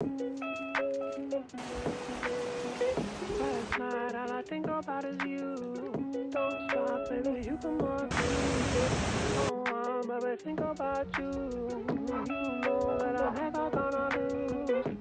Last night, all I think about is you. Don't stop, baby, you come on. Oh, I'm ever think about you.